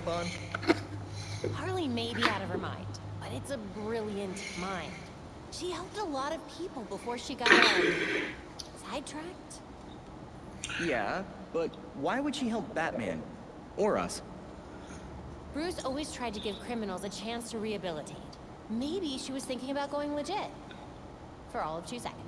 following up on? Harley may be out of her mind, but it's a brilliant mind. She helped a lot of people before she got sidetracked. Yeah, but why would she help Batman? Or us? Bruce always tried to give criminals a chance to rehabilitate. Maybe she was thinking about going legit. For all of two seconds.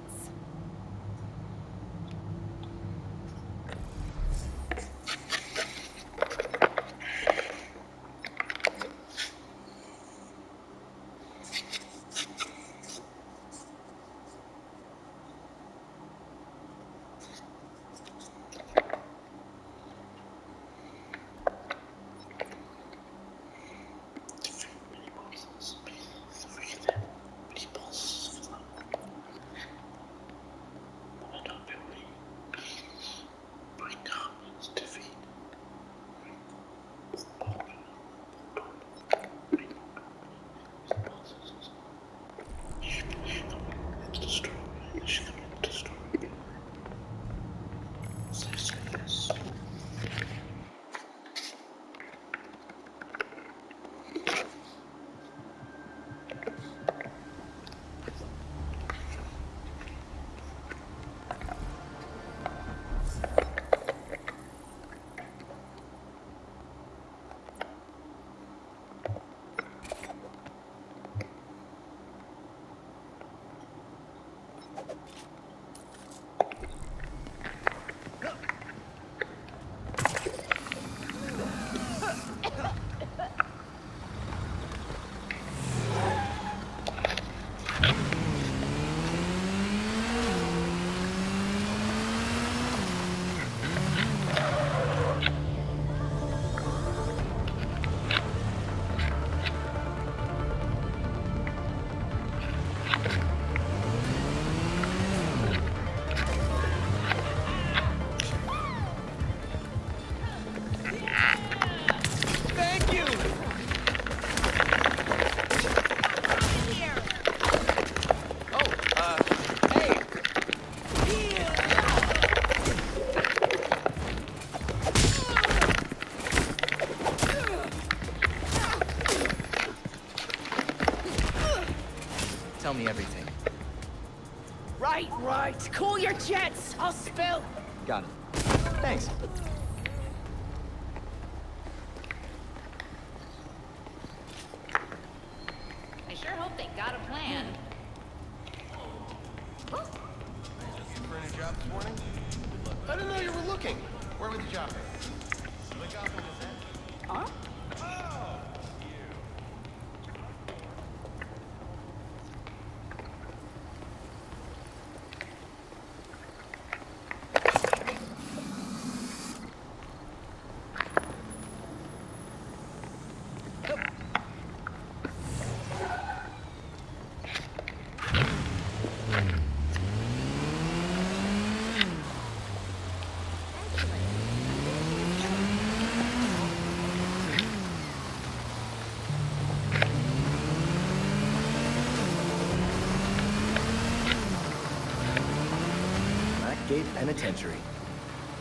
Blackgate Penitentiary.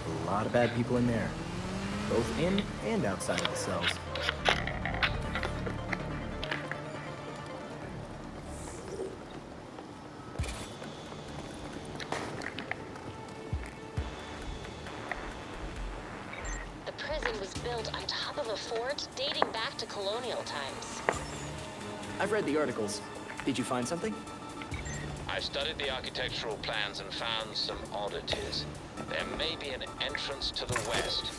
A lot of bad people in there. Both in and outside of the cells. The prison was built on top of a fort dating back to colonial times. I've read the articles. Did you find something? I studied the architectural plans and found some oddities. There may be an entrance to the west.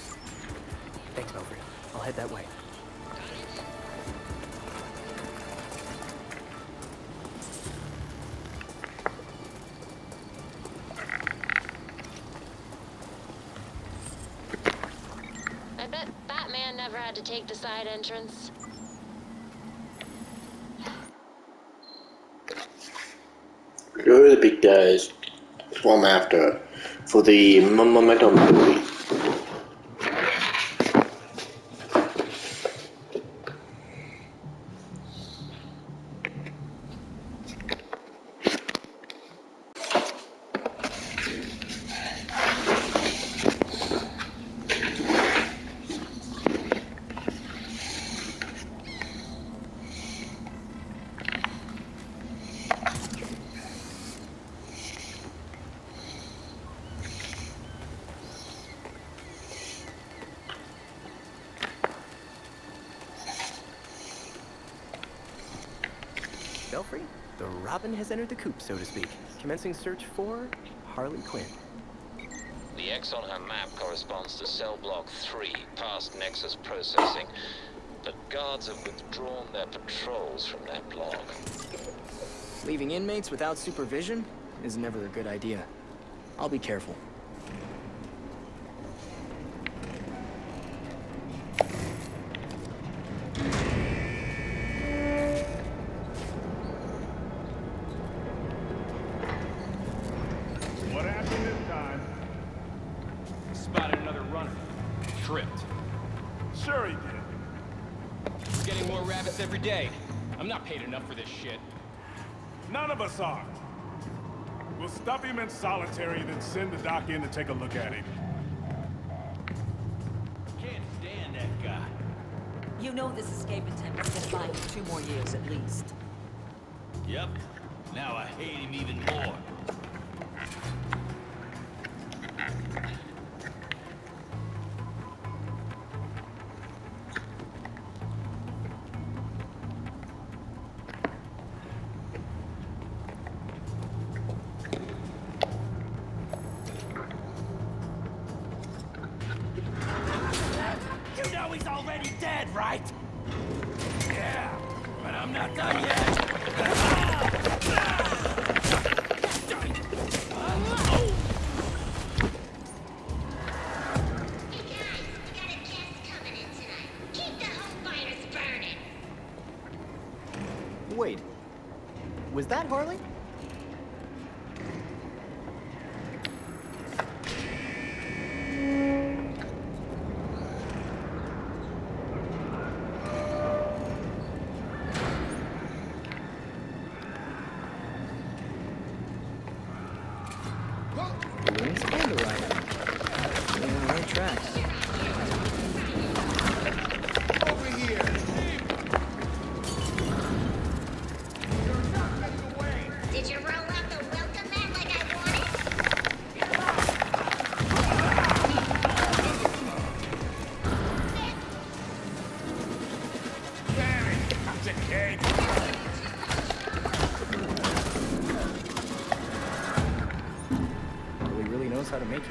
Thanks, Belfry. I'll head that way. I bet Batman never had to take the side entrance. Go to the big days. What after. For the Momentum Robin has entered the coop, so to speak, commencing search for Harley Quinn. The X on her map corresponds to cell block 3, past Nexus processing. But guards have withdrawn their patrols from that block. Leaving inmates without supervision is never a good idea. I'll be careful. We're getting more rabbits every day. I'm not paid enough for this shit. None of us are. We'll stuff him in solitary, then send the doc in to take a look at him. Can't stand that guy. You know this escape attempt is gonna buy you two more years at least. Yep. Now I hate him even more.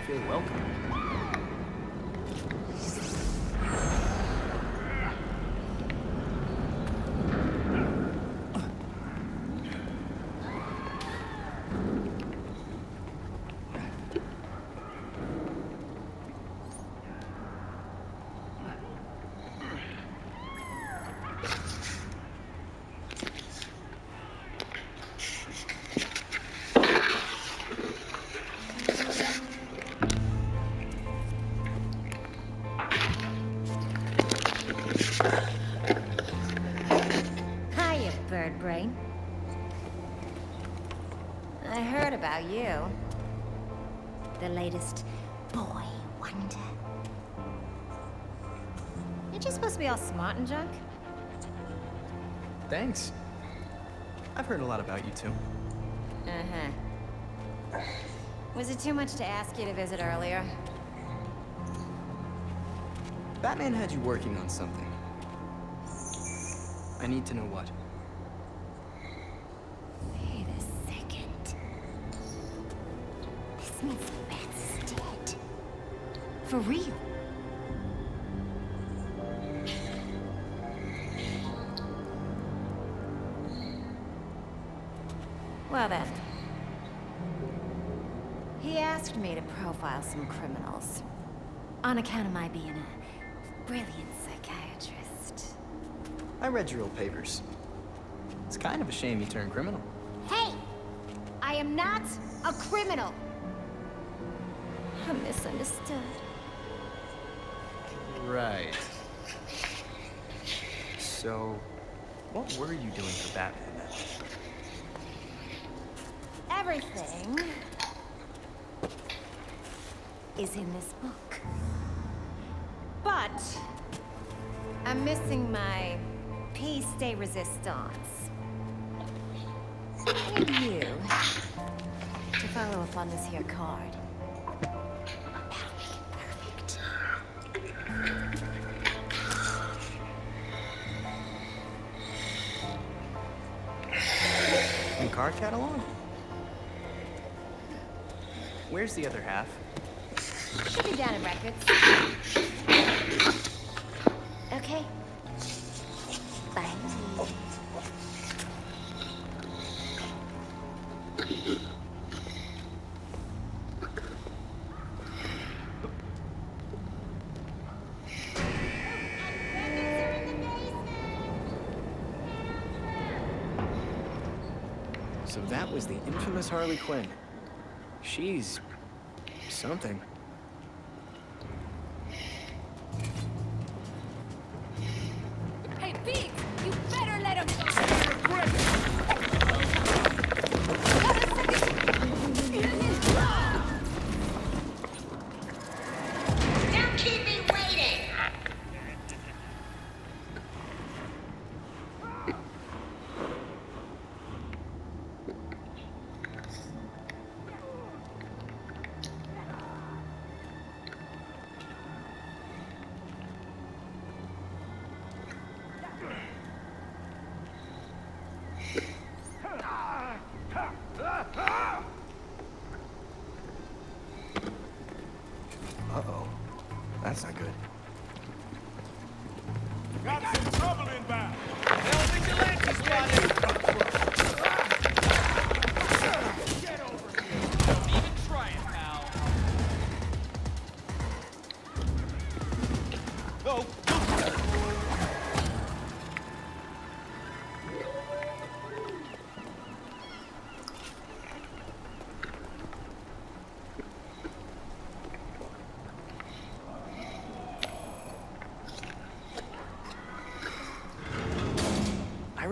How I heard about you. The latest boy wonder. Ain't you supposed to be all smart and junk? Thanks. I've heard a lot about you too. Uh-huh. Was it too much to ask you to visit earlier? Batman had you working on something. I need to know what. For real. Well then. He asked me to profile some criminals. On account of my being a brilliant psychiatrist. I read your old papers. It's kind of a shame you turned criminal. Hey! I am not a criminal! I'm misunderstood. Right. So, what were you doing for Batman then? Everything is in this book. But I'm missing my piece de resistance. I need you to follow up on this here card. Car catalog? Where's the other half? Should be down in records. Okay. Infamous Harley Quinn. She's... something.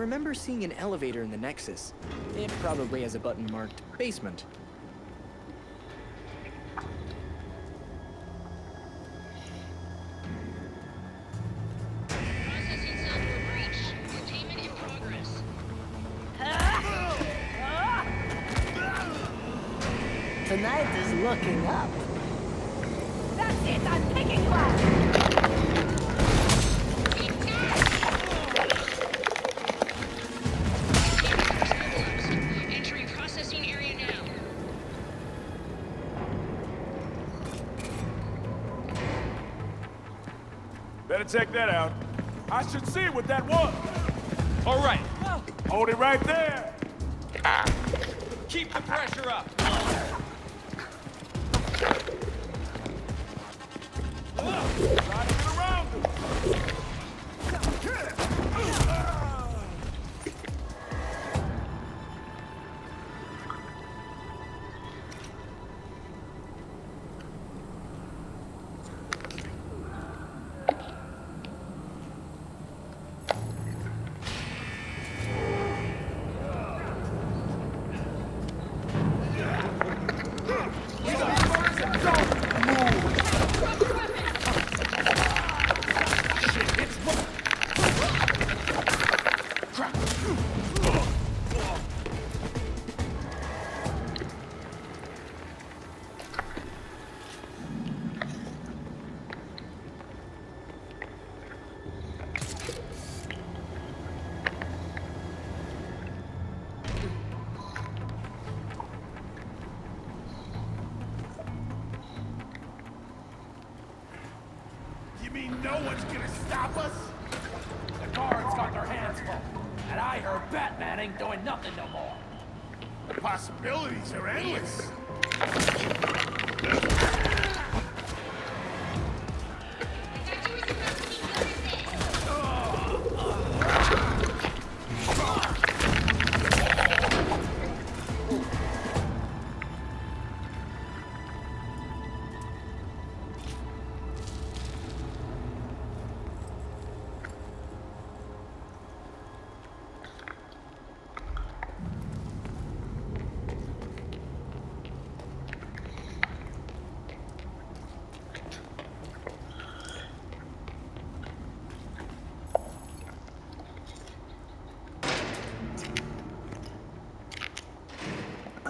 Remember seeing an elevator in the Nexus. It probably has a button marked basement. Tonight is looking up. Better check that out. I should see what that was. All right, Hold it right there. keep the pressure up.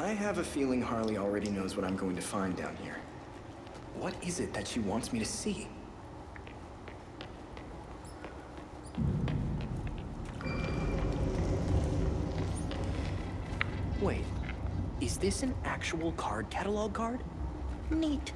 I have a feeling Harley already knows what I'm going to find down here. What is it that she wants me to see? Wait, is this an actual card catalog card? Neat.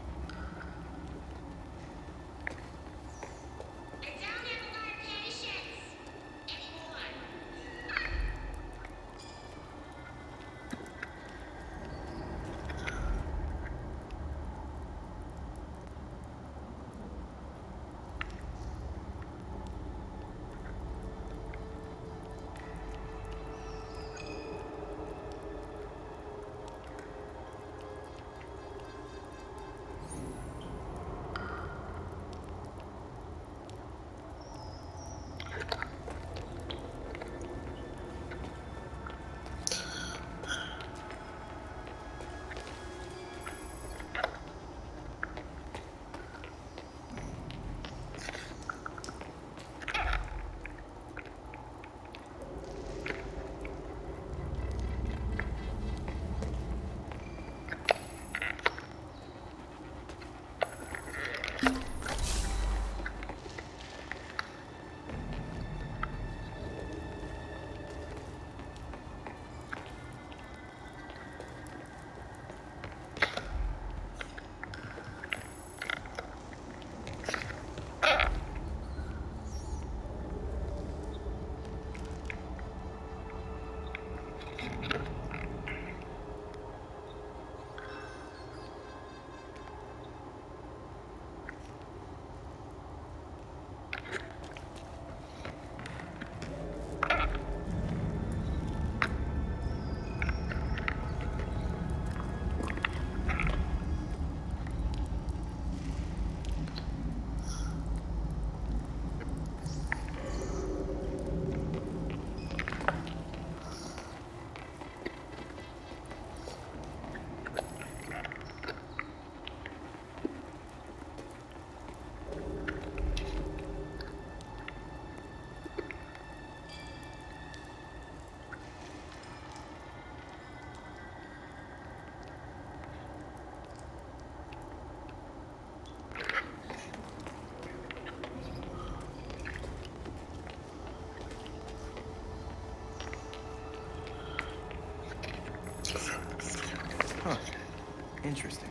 Interesting.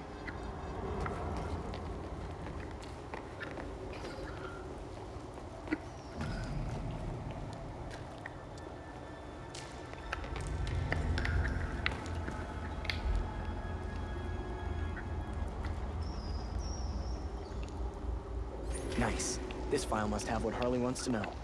Nice. This file must have what Harley wants to know.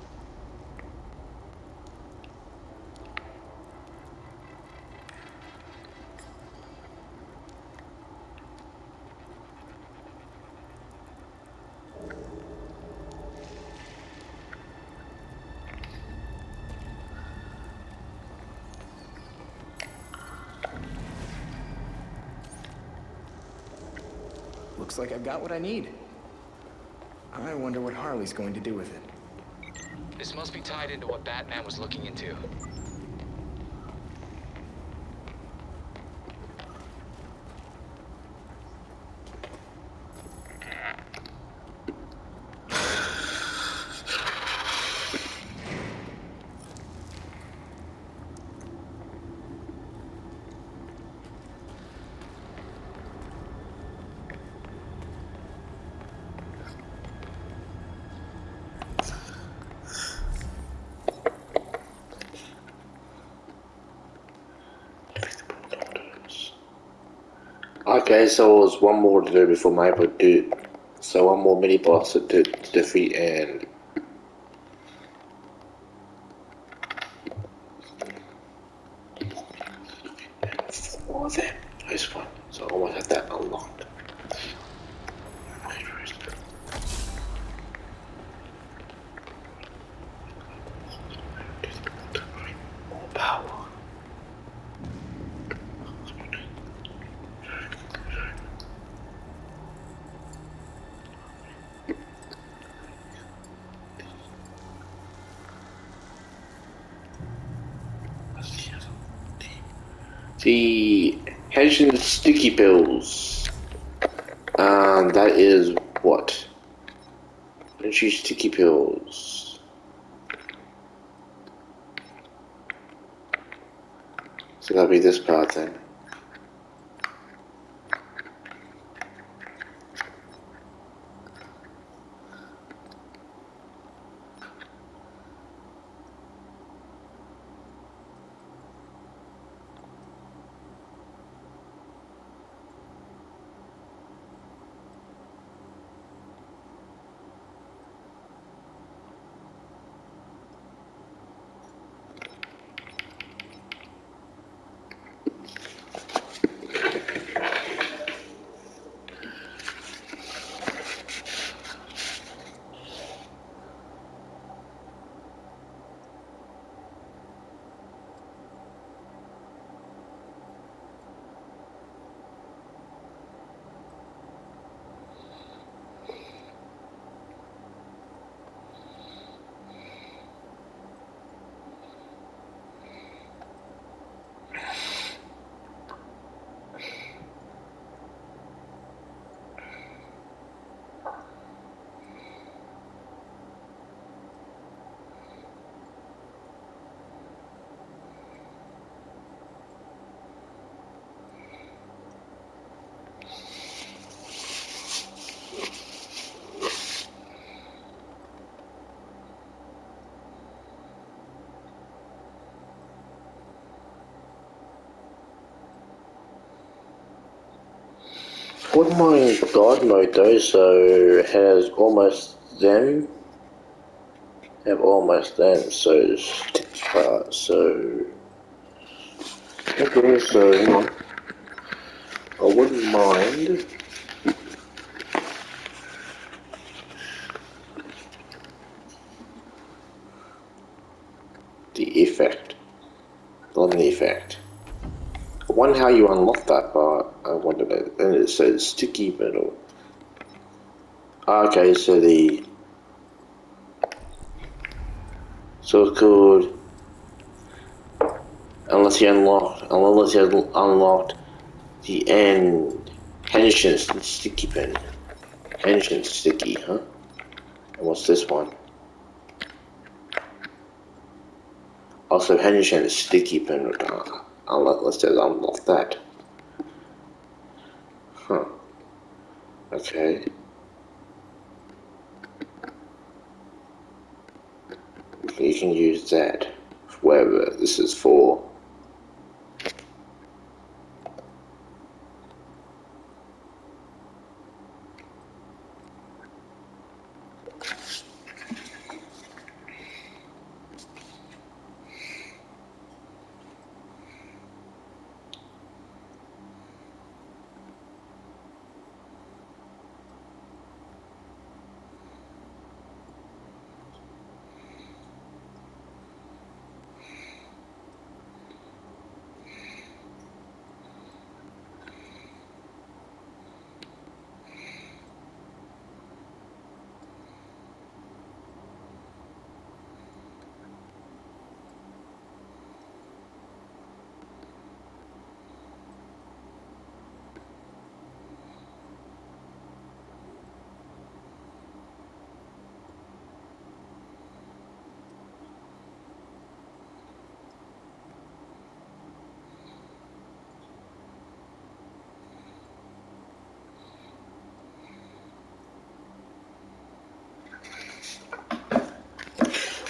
Like I've got what I need. I wonder what Harley's going to do with it. This must be tied into what Batman was looking into. Okay, so there's one more to do before to do So one more mini boss to, to defeat and four of them. Nice one. So I almost had that unlocked. More power. The sticky pills. Um, that is what? Energy sticky pills. So that'll be this part then. My god mode though, so has almost them. Have almost them, so part, so okay, so I wouldn't mind. The effect. On the effect. I wonder how you unlock that part. I wonder that. And it says sticky metal. Okay, so the. So it's called. Unless you unlocked. Unless you unlocked the end. Henshin sticky pen. Henshin sticky, huh? And what's this one? Also, Henshin sticky pen. Uh, unlock, let's just unlock that. Huh. Okay. You can use that, wherever this is for.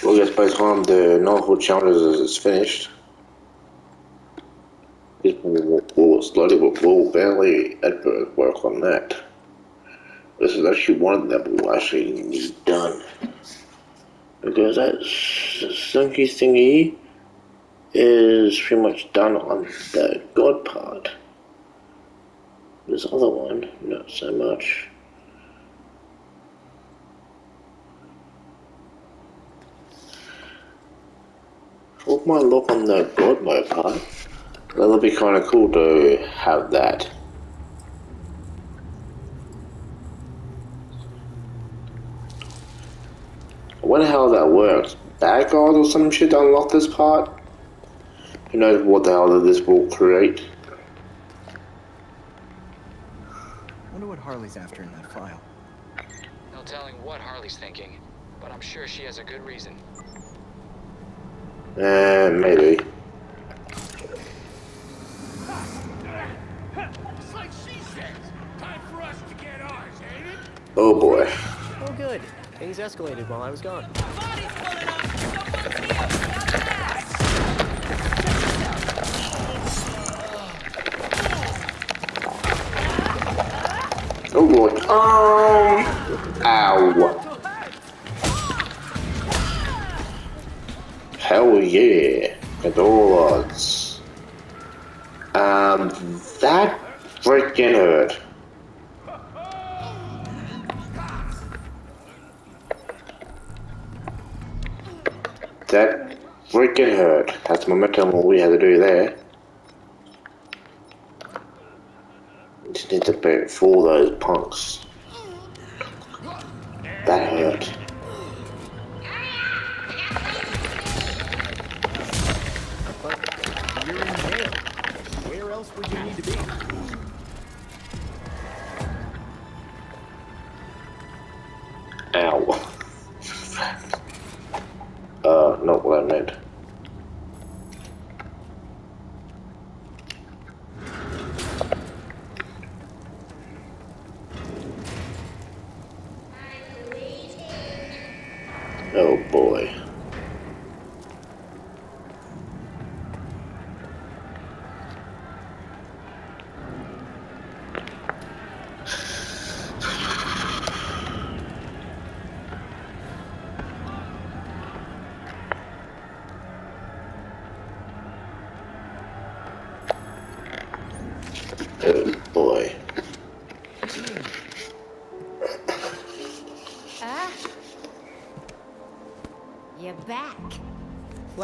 Well, I guess by the time the novel challenge is finished, will slowly will, will barely ever work on that. This is actually one that we'll actually need done. Because that Sunky thingy is pretty much done on the God part. This other one, not so much. What might look on the God mode part? That'll be kind of cool to have that. I wonder how that works. Bad guys or some shit to unlock this part? Who knows what the hell this will create? Wonder what Harley's after in that file. No telling what Harley's thinking, but I'm sure she has a good reason. Ain't it? Oh boy. Oh, good. Things escalated while I was gone. Oh boy. Um. Ow. Yeah. Condolas. Um, that freaking hurt. That freaking hurt. That's momentum what we had to do there. Just need to bear fool those punks. That hurt. Oh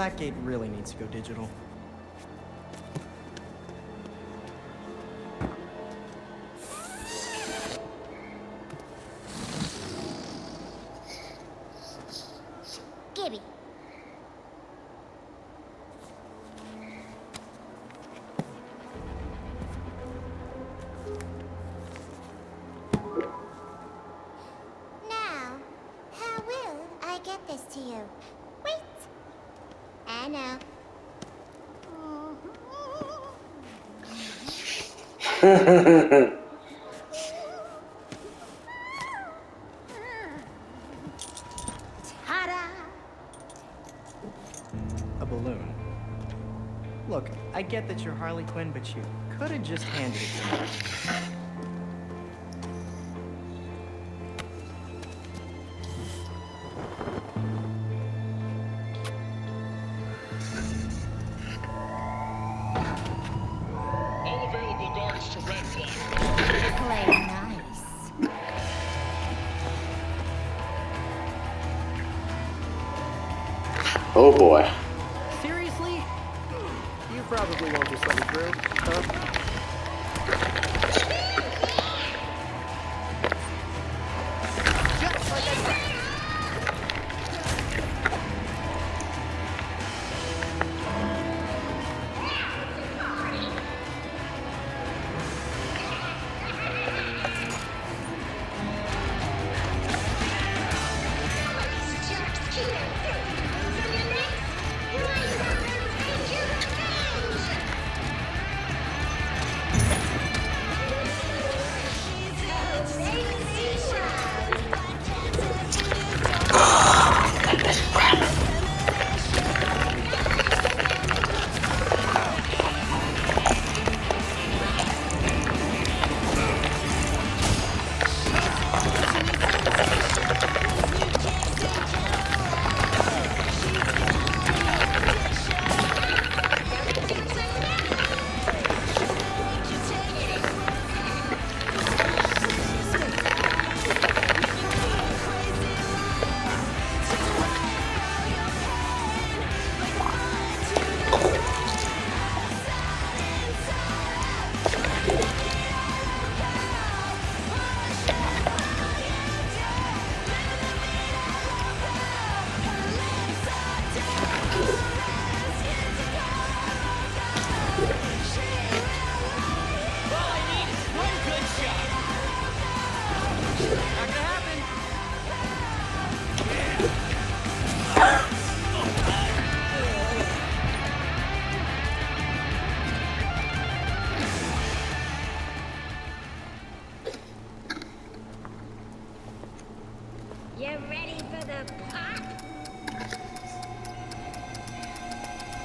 Blackgate really needs to go digital. A balloon. Look, I get that you're Harley Quinn, but you could have just handed it to me.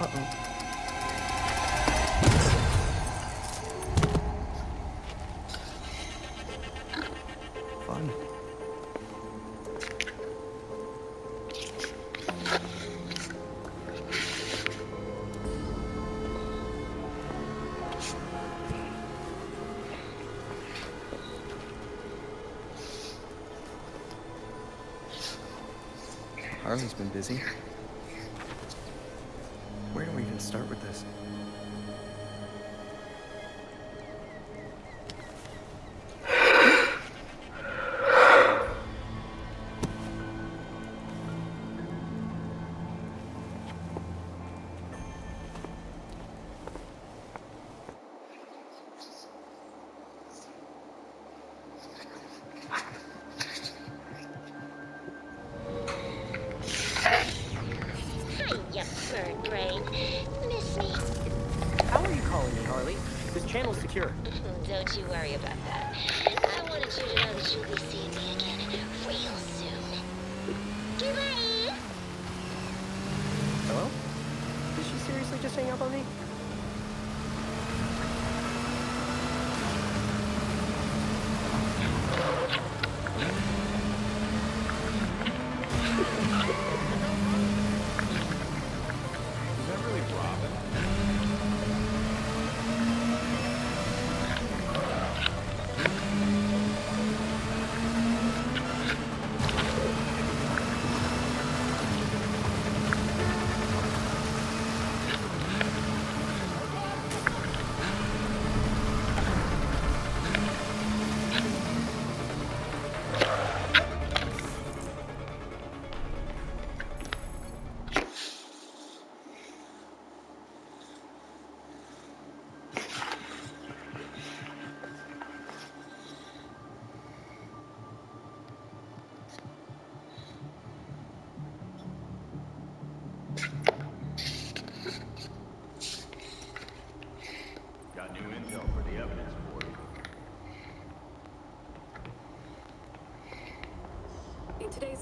Uh-oh. He's been busy.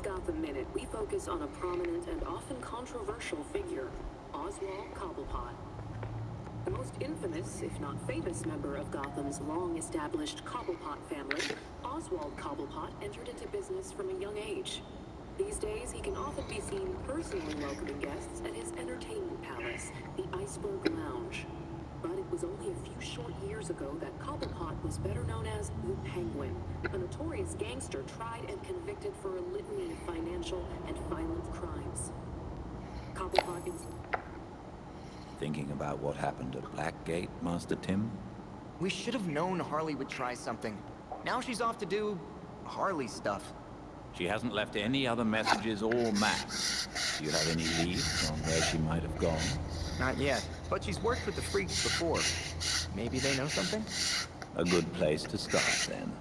Today's Gotham Minute, we focus on a prominent and often controversial figure, Oswald Cobblepot. The most infamous, if not famous, member of Gotham's long-established Cobblepot family, Oswald Cobblepot entered into business from a young age. These days, he can often be seen personally welcoming guests at his entertainment palace, the Iceberg Lounge. But it was only a few short years ago that Cobblepot was better known as the Penguin, a notorious gangster tried and convicted for a litany of financial and violent crimes. Cobblepot is Thinking about what happened at Blackgate, Master Tim? We should have known Harley would try something. Now she's off to do... Harley stuff. She hasn't left any other messages or maps. Do you have any leads on where she might have gone? Not yet, but she's worked with the freaks before. Maybe they know something? A good place to start, then.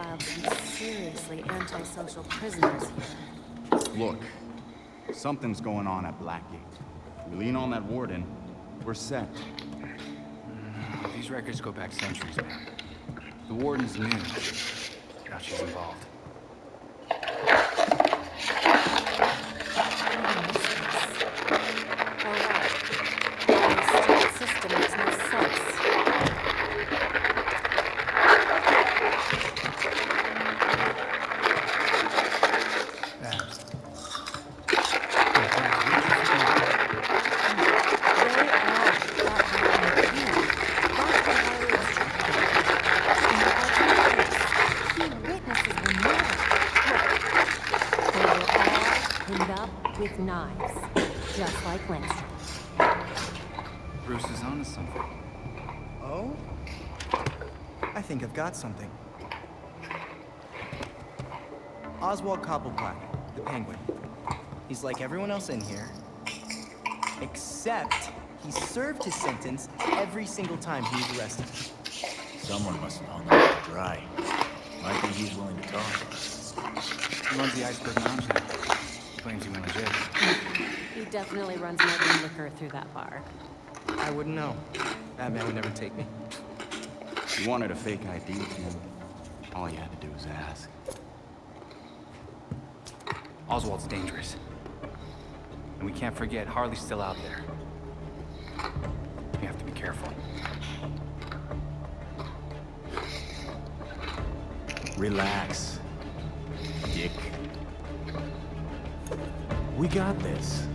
Harley's profiled some seriously antisocial prisoners here. Look, something's going on at Blackgate. We lean on that warden, we're set. These records go back centuries, man. The warden's new. Now she's involved. Harley's system makes no sense. Pinned up with knives, just like Lindstrom. Bruce is onto something. Oh? I think I've got something. Oswald Cobblepot, the Penguin. He's like everyone else in here, except he served his sentence every single time he was arrested. Someone must have hung him dry. Might be he's willing to talk. He runs the Iceberg Lounge now. He claims he went to jail. He definitely runs more liquor through that bar. I wouldn't know. That man would never take me. You wanted a fake ID, Tim. All you had to do was ask. Oswald's dangerous. And we can't forget Harley's still out there. We have to be careful. Relax, Dick. We got this.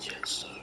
yes sir.